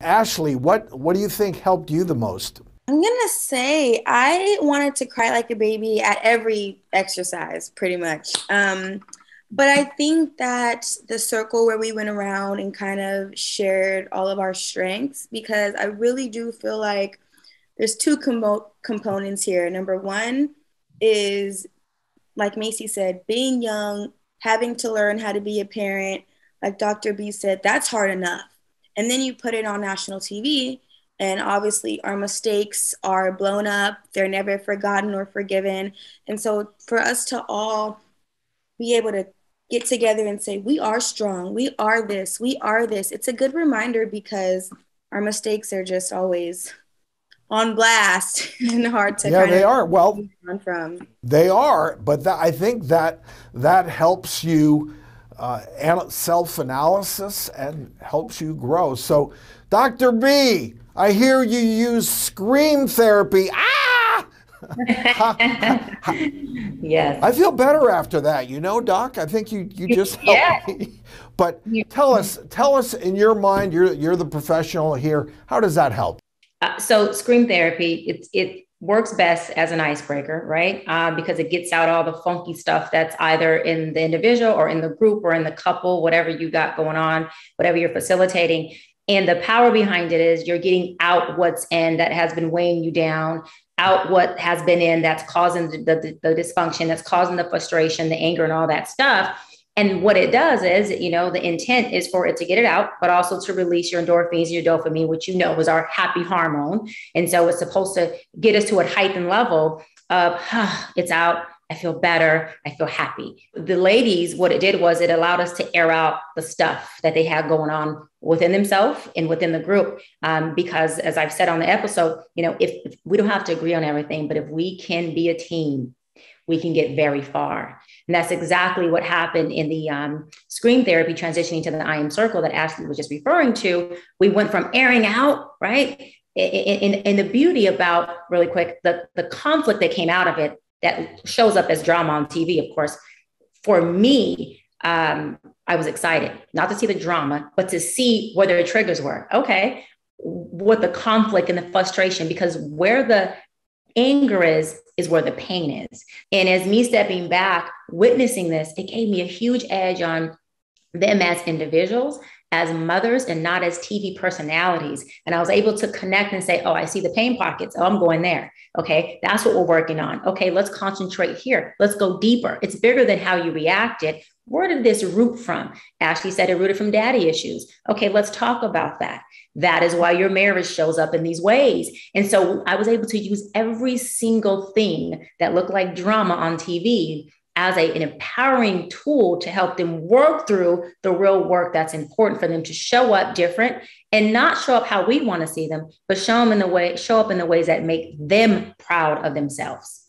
Ashley, what, what do you think helped you the most? I'm gonna say I wanted to cry like a baby at every exercise, pretty much. Um, but I think that the circle where we went around and kind of shared all of our strengths, because I really do feel like there's two com- components here. Number one is, like Macy said, being young, having to learn how to be a parent. Like Dr. B said, that's hard enough. And then you put it on national TV, and obviously our mistakes are blown up, they're never forgotten or forgiven. And so for us to all be able to get together and say, we are strong, we are this, we are this, it's a good reminder because our mistakes are just always on blast and hard to yeah they are. Well from. they are. But that, i think that that helps you uh, self-analysis and helps you grow. So dr b i hear you use scream therapy. Ah! Yes. I feel better after that you know doc? I think you you just helped yeah. me. But tell us tell us in your mind you're you're the professional here. How does that help? Uh, so scream therapy, it, it works best as an icebreaker, right? Uh, because it gets out all the funky stuff that's either in the individual or in the group or in the couple, whatever you got going on, whatever you're facilitating. And the power behind it is you're getting out what's in that has been weighing you down, out what has been in that's causing the, the, the dysfunction, that's causing the frustration, the anger, and all that stuff and what it does is, you know, the intent is for it to get it out, but also to release your endorphins, and your dopamine, which you know is our happy hormone. And so it's supposed to get us to a heightened level of ah, it's out. I feel better. I feel happy. The ladies, what it did was it allowed us to air out the stuff that they had going on within themselves and within the group. Um, because as I've said on the episode, you know, if, if we don't have to agree on everything, but if we can be a team, we can get very far. And that's exactly what happened in the um, scream therapy transitioning to the I am circle that Ashley was just referring to. We went from airing out, right? And the beauty about really quick, the, the conflict that came out of it that shows up as drama on TV, of course, for me, um, I was excited not to see the drama, but to see where their triggers were. Okay, what the conflict and the frustration, because where the anger is, is where the pain is. And as me stepping back, witnessing this, it gave me a huge edge on them as individuals, as mothers, and not as TV personalities. And I was able to connect and say, oh, I see the pain pockets. Oh, I'm going there. Okay, that's what we're working on. Okay, let's concentrate here. Let's go deeper. It's bigger than how you reacted. Where did this root from? Ashley said it rooted from daddy issues. Okay, let's talk about that. That is why your marriage shows up in these ways. And so I was able to use every single thing that looked like drama on TV as a, an empowering tool to help them work through the real work that's important for them to show up different and not show up how we want to see them, but show them in the way, show up in the ways that make them proud of themselves.